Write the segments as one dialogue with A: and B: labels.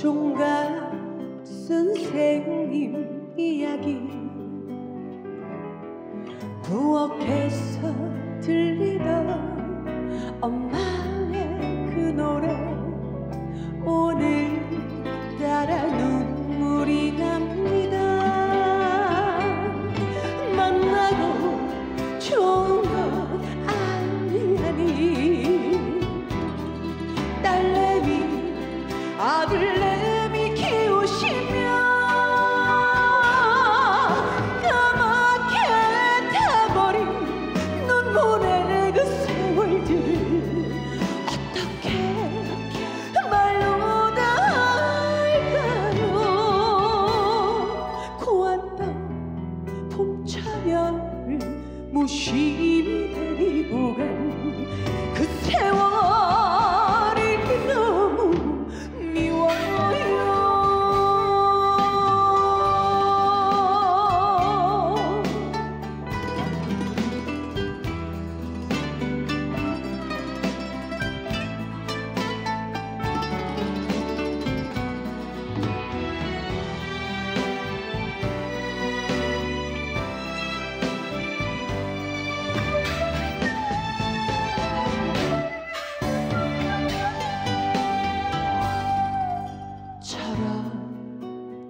A: 총각 선생님 이야기. 부엌에서 들리던 엄마 자녀를 무심히 데리고 간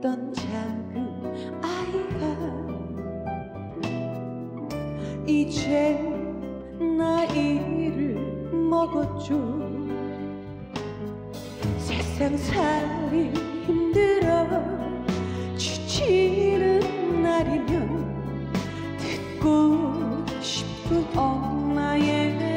A: 철없던 작은 아이가 이제 나이를 먹었죠 세상 살이 힘들어. 지치는 날이면 듣고 싶은 엄마의